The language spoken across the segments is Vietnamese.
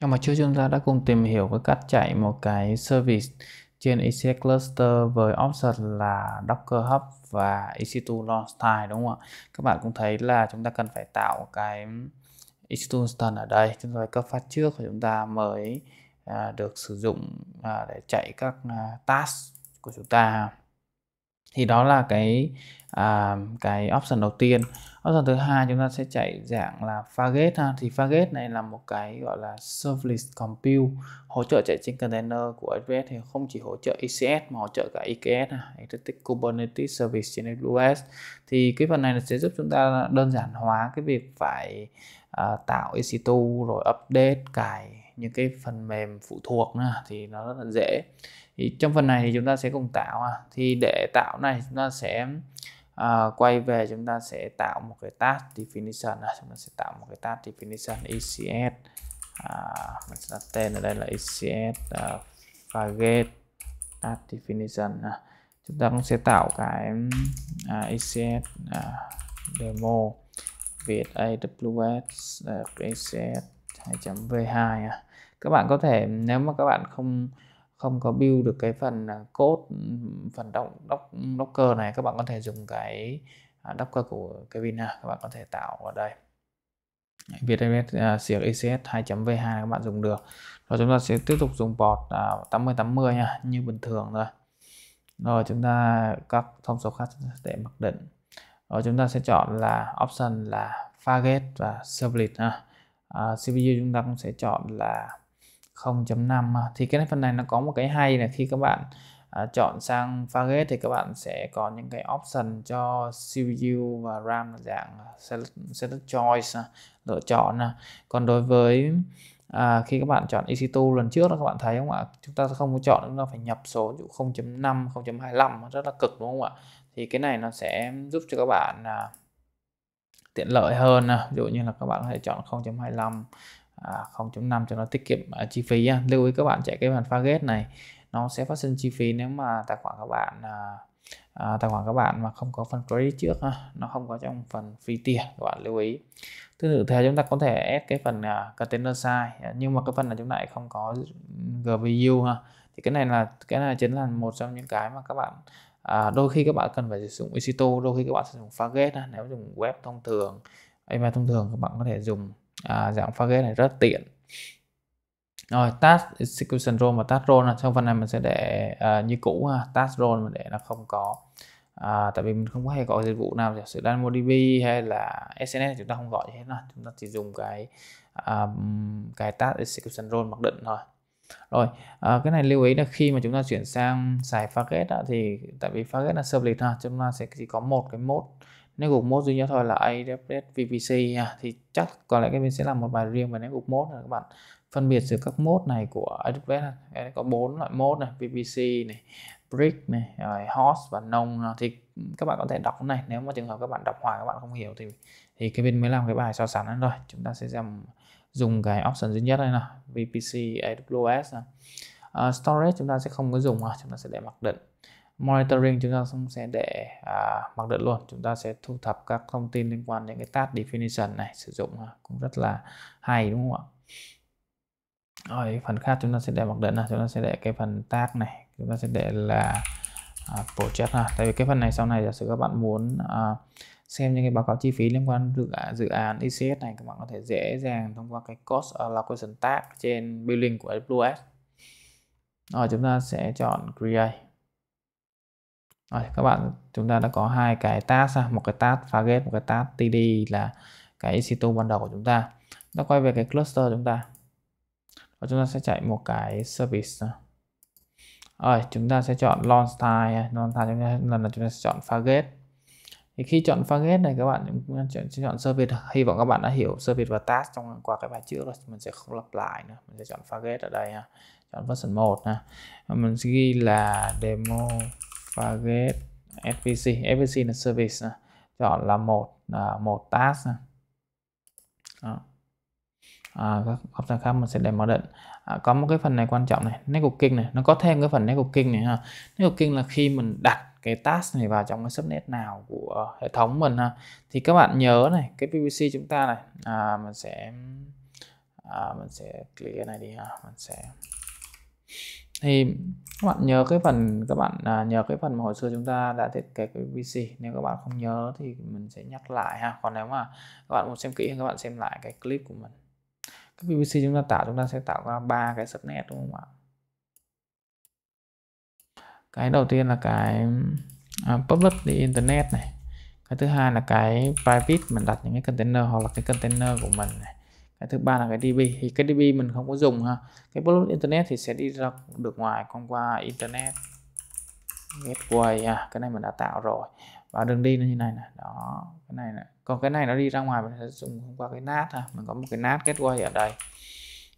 Trong bài trước chúng ta đã cùng tìm hiểu cái cách chạy một cái service trên EC cluster với option là Docker Hub và EC2 Launch Time đúng không ạ? Các bạn cũng thấy là chúng ta cần phải tạo cái EC2 instance ở đây. Chúng ta phải cấp phát trước và chúng ta mới à, được sử dụng à, để chạy các à, task của chúng ta. Thì đó là cái à, cái option đầu tiên. Option thứ hai chúng ta sẽ chạy dạng là Fargate ha. Thì Fargate này là một cái gọi là serverless compute hỗ trợ chạy trên container của AWS thì không chỉ hỗ trợ ECS mà hỗ trợ cả EKS ha, Elastic Kubernetes Service trên AWS thì cái phần này sẽ giúp chúng ta đơn giản hóa cái việc phải à, tạo EC2 rồi update cài những cái phần mềm phụ thuộc nữa thì nó rất là dễ thì trong phần này thì chúng ta sẽ cùng tạo à. thì để tạo này chúng ta sẽ uh, quay về chúng ta sẽ tạo một cái task definition à. chúng ta sẽ tạo một cái task definition ECS uh, mình sẽ đặt tên ở đây là ECS uh, task definition uh. chúng ta cũng sẽ tạo cái uh, ECS uh, demo Việt AWS uh, ECS 2.v2 uh các bạn có thể nếu mà các bạn không không có build được cái phần à, code phần doc, doc, docker này các bạn có thể dùng cái à, docker của Kevin vina các bạn có thể tạo ở đây. VTMS uh, ECS 2.v2 các bạn dùng được. Rồi chúng ta sẽ tiếp tục dùng port à, uh, 8080 nha như bình thường thôi. Rồi chúng ta các thông số khác để mặc định. Rồi chúng ta sẽ chọn là option là Fargate và Servlet ha. À, CPU chúng ta cũng sẽ chọn là 0.5 thì cái phần này nó có một cái hay là khi các bạn à, chọn sang Fargate thì các bạn sẽ có những cái option cho CPU và RAM dạng select, select choice lựa chọn còn đối với à, khi các bạn chọn EC2 lần trước đó các bạn thấy không ạ? Chúng ta không có chọn chúng ta phải nhập số 0.5 0.25 rất là cực đúng không ạ? Thì cái này nó sẽ giúp cho các bạn à, tiện lợi hơn ví dụ như là các bạn có thể chọn 0.25 À, 0.5 cho nó tiết kiệm à, chi phí nha. lưu ý các bạn chạy cái bàn pha ghét này nó sẽ phát sinh chi phí nếu mà tài khoản các bạn à, à, tài khoản các bạn mà không có phần credit trước ha. nó không có trong phần phí tiền các bạn lưu ý tương tự thế chúng ta có thể ép cái phần uh, container size à, nhưng mà cái phần này chúng ta lại không có gvu ha thì cái này là cái này chính là một trong những cái mà các bạn à, đôi khi các bạn cần phải sử dụng Isito đôi khi các bạn sử dụng Fargate nếu dùng web thông thường email thông thường các bạn có thể dùng à, dạng Fargate này rất tiện. Rồi task execution role và task role trong phần này mình sẽ để à, như cũ ha task role mình để nó không có. À, tại vì mình không có hay gọi dịch vụ nào giả sử DynamoDB hay là SNS chúng ta không gọi hết nào chúng ta chỉ dùng cái um, cái task execution role mặc định thôi rồi à, cái này lưu ý là khi mà chúng ta chuyển sang xài Fargate thì tại vì Fargate là servlet ha chúng ta sẽ chỉ có một cái mode. Nếu gục mode duy nhất thôi là AWS VPC ha. À, thì chắc có lẽ cái mình sẽ làm một bài riêng về nếu gục mode là các bạn. Phân biệt giữa các mode này của AWS có bốn loại mode này VPC này brick này rồi host và nông à, thì các bạn có thể đọc này. Nếu mà trường hợp các bạn đọc hoài các bạn không hiểu thì thì cái bên mới làm cái bài so sánh đó rồi chúng ta sẽ xem dùng cái option duy nhất đây là VPC AWS uh, à, storage chúng ta sẽ không có dùng chúng ta sẽ để mặc định. Monitoring chúng ta sẽ để à, mặc định luôn. Chúng ta sẽ thu thập các thông tin liên quan đến cái task definition này sử dụng à, cũng rất là hay đúng không ạ? Rồi phần khác chúng ta sẽ để mặc định là chúng ta sẽ để cái phần task này chúng ta sẽ để là à, project ha tại vì cái phần này sau này giả sử các bạn muốn à, xem những cái báo cáo chi phí liên quan dự án dự án ECS này, các bạn có thể dễ dàng thông qua cái cost allocation tag trên billing của AWS rồi, chúng ta sẽ chọn create. Rồi, các bạn, chúng ta đã có hai cái task một cái task target, một cái task TD là cái EC2 ban đầu của chúng ta. Nó quay về cái cluster chúng ta. Và chúng ta sẽ chạy một cái service rồi, chúng ta sẽ chọn launch time launch time, chúng ta, lần là chúng ta sẽ chọn target thì khi chọn Fargate này các bạn chọn, chọn việt hy vọng các bạn đã hiểu sơ việt và task trong qua cái bài trước rồi. Mình sẽ không lặp lại nữa. Mình sẽ chọn Fargate ở đây ha. Chọn version 1 ha. Mình sẽ ghi là demo Fargate FVC FVC là service ha. chọn là một là một task ha. Đó. À, các option khác mình sẽ để mặc định à, có một cái phần này quan trọng này networking này. Nó có thêm cái phần networking này ha. Networking là khi mình đặt cái task này vào trong cái subnet nào của hệ thống mình ha. Thì các bạn nhớ này cái PVC chúng ta này à, mình sẽ à, mình sẽ clear cái này đi ha mình sẽ. Thì các bạn nhớ cái phần các bạn à, nhớ cái phần mà hồi xưa chúng ta đã thiết kế cái VC nếu các bạn không nhớ thì mình sẽ nhắc lại ha. Còn nếu mà các bạn muốn xem kỹ các bạn xem lại cái clip của mình. Cái PVC chúng ta tạo chúng ta sẽ tạo ra ba cái subnet đúng không ạ? Cái đầu tiên là cái uh, public đi internet này. Cái thứ hai là cái private mình đặt những cái container hoặc là cái container của mình này. Cái thứ ba là cái DB thì cái DB mình không có dùng ha. Cái public internet thì sẽ đi ra được ngoài thông qua internet gateway. À, cái này mình đã tạo rồi. Và đường đi nó như này nè. Đó cái này nè. Còn cái này nó đi ra ngoài mình sẽ dùng thông qua cái NAT ha. Mình có một cái NAT gateway ở đây.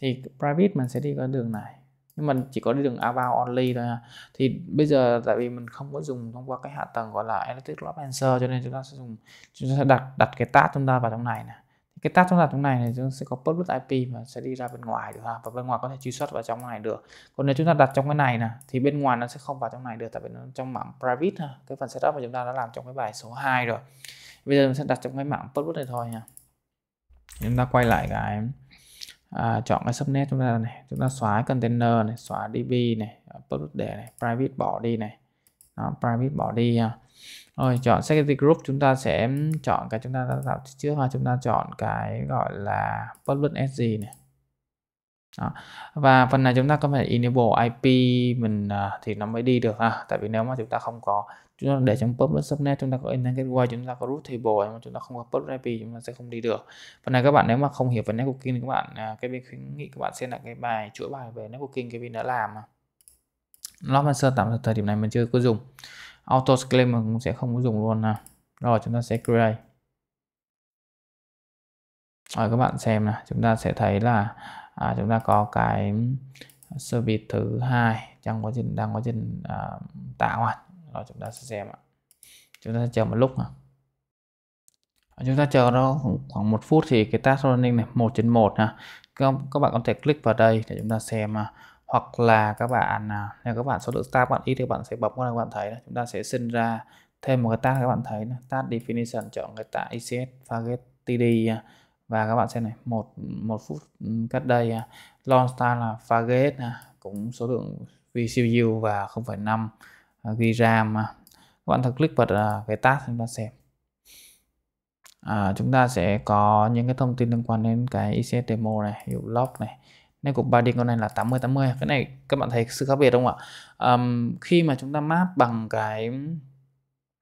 Thì private mình sẽ đi qua đường này nhưng mà chỉ có đi đường outbound only thôi ha. thì bây giờ tại vì mình không có dùng thông qua cái hạ tầng gọi là elastic load answer cho nên chúng ta sẽ dùng, chúng ta sẽ đặt đặt cái tab chúng ta vào trong này nè. Cái tab chúng ta trong này này chúng ta sẽ có public IP mà sẽ đi ra bên ngoài được ha. Và bên ngoài có thể truy xuất vào trong này được. Còn nếu chúng ta đặt trong cái này nè, thì bên ngoài nó sẽ không vào trong này được, tại vì nó trong mảng private ha. Cái phần setup mà chúng ta đã làm trong cái bài số 2 rồi. Bây giờ mình sẽ đặt trong cái mảng public này thôi nha. Chúng ta quay lại cái à, chọn cái subnet chúng ta này. Chúng ta xóa container này xóa db này public để này private bỏ đi này. Đó, private bỏ đi ha. Rồi chọn security group chúng ta sẽ chọn cái chúng ta đã tạo trước ha. Chúng ta chọn cái gọi là public sg này. Đó. và phần này chúng ta có phải enable IP mình uh, thì nó mới đi được ha. Tại vì nếu mà chúng ta không có chúng ta để trong public subnet chúng ta có internet gateway chúng ta có root table nhưng mà chúng ta không có public IP chúng ta sẽ không đi được. Phần này các bạn nếu mà không hiểu về networking thì các bạn à, cái bên khuyến nghị các bạn xem lại cái bài chuỗi bài về networking cái bên đã làm mà. Sơ tạm thời điểm này mình chưa có dùng. Auto scale mà cũng sẽ không có dùng luôn nào rồi chúng ta sẽ create. Rồi các bạn xem nè. Chúng ta sẽ thấy là à, chúng ta có cái à, service thứ hai trong quá trình đang quá trình à, tạo à đó chúng ta sẽ xem ạ. Chúng ta sẽ chờ một lúc à. chúng ta chờ nó khoảng một phút thì cái task running này một trên một ha. Các, các bạn có thể click vào đây để chúng ta xem à, hoặc là các bạn à, nếu các bạn số lượng tab bạn ít thì các bạn sẽ bấm qua các bạn thấy chúng ta sẽ sinh ra thêm một cái tab các bạn thấy này, tab definition chọn cái tại ECS target TD à. và các bạn xem này một một phút ừ, cách đây long style là Fargate cũng số lượng VCU và 0,5 Ờ, GB RAM các bạn thử click vào à, cái tab chúng ta xem. À, chúng ta sẽ có những cái thông tin liên quan đến cái ECS demo này hiệu log này. Nên cục body con này là 80 80 cái này các bạn thấy sự khác biệt không ạ? Um, khi mà chúng ta map bằng cái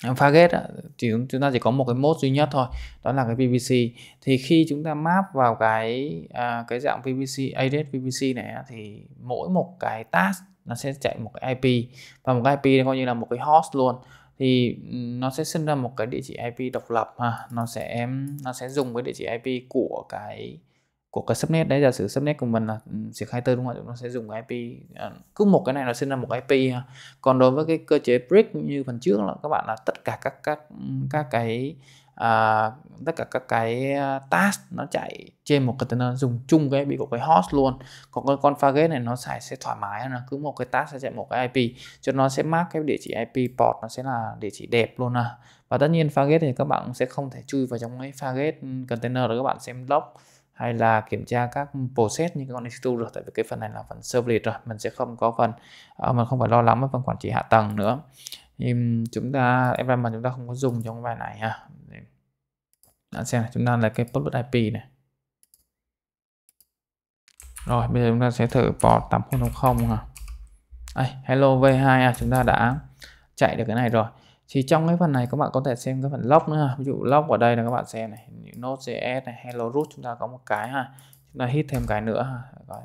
Fargate thì chúng ta chỉ có một cái mode duy nhất thôi đó là cái PVC thì khi chúng ta map vào cái à, cái dạng PVC ADS PVC này thì mỗi một cái task nó sẽ chạy một cái IP và một cái IP coi như là một cái host luôn. Thì nó sẽ sinh ra một cái địa chỉ IP độc lập ha. Nó sẽ nó sẽ dùng cái địa chỉ IP của cái của cái subnet đấy giả sử subnet của mình là ừ, triển khai tên đúng không ạ? Nó sẽ dùng cái IP à, cứ một cái này nó sinh ra một IP ha. À. còn đối với cái cơ chế brick như phần trước là các bạn là tất cả các các các cái à, tất cả các cái à, task nó chạy trên một container dùng chung cái ip của cái host luôn. Còn cái con Fargate này nó xài sẽ thoải mái là cứ một cái task sẽ chạy một cái IP cho nó sẽ mark cái địa chỉ IP port nó sẽ là địa chỉ đẹp luôn à. Và tất nhiên Fargate thì các bạn sẽ không thể chui vào trong cái Fargate container để các bạn xem log hay là kiểm tra các process như con EC2 được tại vì cái phần này là phần servlet rồi mình sẽ không có phần uh, mình không phải lo lắng với phần quản trị hạ tầng nữa. Thì chúng ta em mà chúng ta không có dùng trong bài này ha. Đã xem chúng ta là cái public IP này. Rồi bây giờ chúng ta sẽ thử port 8050 ha. Đây, hello v2 à, chúng ta đã chạy được cái này rồi thì trong cái phần này các bạn có thể xem cái phần log nữa ví dụ log ở đây là các bạn xem này node.js này hello root chúng ta có một cái ha. Chúng ta hit thêm cái nữa ha. Rồi.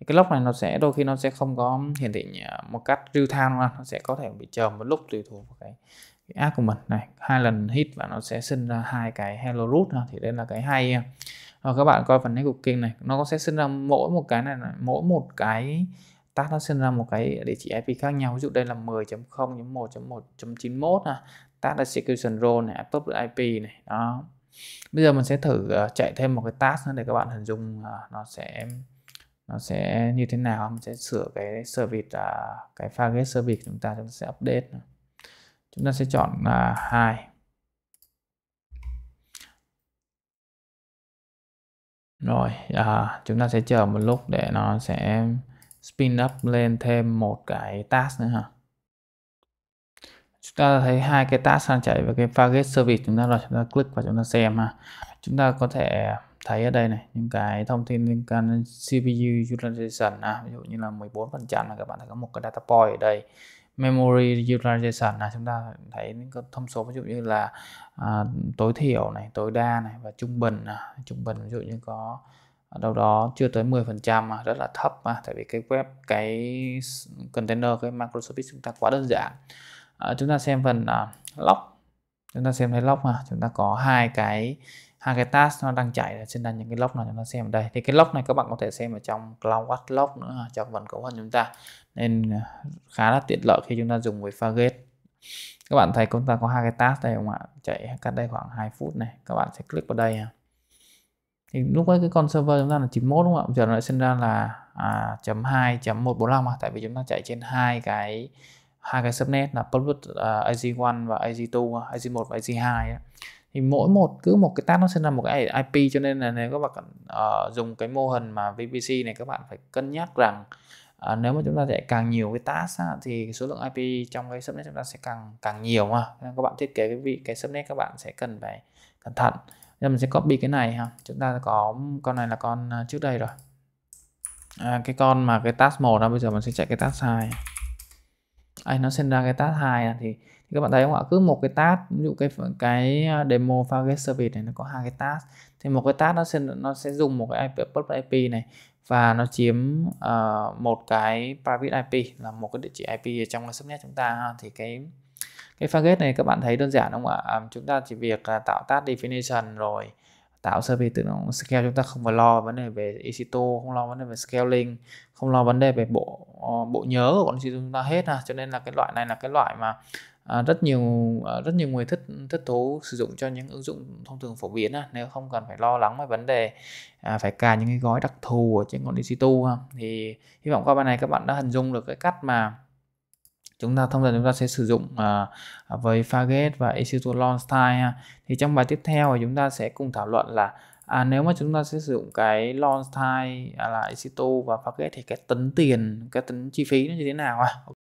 Thì cái log này nó sẽ đôi khi nó sẽ không có hiển thị à, một cách real time nó sẽ có thể bị chờ một lúc tùy thuộc vào cái, cái app của mình. Này hai lần hit và nó sẽ sinh ra hai cái hello root ha. thì đây là cái hay rồi các bạn coi phần này cooking này nó sẽ sinh ra mỗi một cái này mỗi một cái tag nó sinh ra một cái địa chỉ IP khác nhau. Ví dụ đây là 10.0.1.1.91 nè tag là execution role này public IP này đó. Bây giờ mình sẽ thử uh, chạy thêm một cái task nữa để các bạn hình dung uh, nó sẽ nó sẽ như thế nào. Mình sẽ sửa cái service uh, cái get service chúng ta chúng ta sẽ update chúng ta sẽ chọn là uh, hai. Rồi à, chúng ta sẽ chờ một lúc để nó sẽ spin up lên thêm một cái task nữa ha chúng ta thấy hai cái task đang chạy và cái Fargate service chúng ta rồi chúng ta click và chúng ta xem ha. Chúng ta có thể thấy ở đây này những cái thông tin liên quan đến CPU utilization à, ví dụ như là 14 phần trăm là các bạn thấy có một cái data point ở đây. Memory utilization là chúng ta thấy những cái thông số ví dụ như là à, tối thiểu này tối đa này và trung bình à, trung bình ví dụ như có ở đâu đó chưa tới 10 phần trăm mà rất là thấp mà tại vì cái web cái container cái Microsoft chúng ta quá đơn giản. À, chúng ta xem phần à, log. Chúng ta xem thấy log mà chúng ta có hai cái hai cái task nó đang chạy trên đây những cái log này chúng ta xem ở đây. Thì cái log này các bạn có thể xem ở trong cloud log nữa à, trong phần cấu hình chúng ta. Nên à, khá là tiện lợi khi chúng ta dùng với Fargate. Các bạn thấy chúng ta có hai cái task đây không ạ? Chạy cách đây khoảng 2 phút này. Các bạn sẽ click vào đây thì lúc ấy cái con server chúng ta là 91 đúng không ạ? Giờ nó lại sinh ra là à, chấm 2 chấm 145 à, tại vì chúng ta chạy trên hai cái hai cái subnet là public à, uh, AZ1 và AZ2 AZ1 và AZ2 thì mỗi một cứ một cái task nó sinh ra một cái IP cho nên là nếu các bạn uh, dùng cái mô hình mà VPC này các bạn phải cân nhắc rằng uh, nếu mà chúng ta chạy càng nhiều cái task á, thì số lượng IP trong cái subnet chúng ta sẽ càng càng nhiều mà. Nên các bạn thiết kế cái vị cái subnet các bạn sẽ cần phải cẩn thận nên mình sẽ copy cái này ha. Chúng ta có con này là con à, trước đây rồi. À, cái con mà cái task 1 đó bây giờ mình sẽ chạy cái task 2 anh nó sinh ra cái task 2 thì thì các bạn thấy không ạ? Cứ một cái task ví dụ cái cái à, demo Fargate service này nó có hai cái task. Thì một cái task nó sẽ nó sẽ dùng một cái IP public IP này và nó chiếm uh, một cái private IP là một cái địa chỉ IP ở trong cái subnet chúng ta thì cái cái target này các bạn thấy đơn giản không ạ à, chúng ta chỉ việc là tạo task definition rồi tạo service tự động scale chúng ta không phải lo vấn đề về EC2 không lo vấn đề về scaling không lo vấn đề về bộ ờ, bộ nhớ của con EC2 chúng ta hết ha cho nên là cái loại này là cái loại mà à, rất nhiều à, rất nhiều người thích thích thú sử dụng cho những ứng dụng thông thường phổ biến ha. nếu không cần phải lo lắng về vấn đề à, phải cài những cái gói đặc thù ở trên con EC2 ha. thì hy vọng qua bài này các bạn đã hình dung được cái cách mà chúng ta thông thường chúng ta sẽ sử dụng uh, với Fargate và EC2 style ha. thì trong bài tiếp theo thì chúng ta sẽ cùng thảo luận là à, nếu mà chúng ta sẽ sử dụng cái launch style à, là EC2 và Fargate thì cái tính tiền cái tính chi phí nó như thế nào à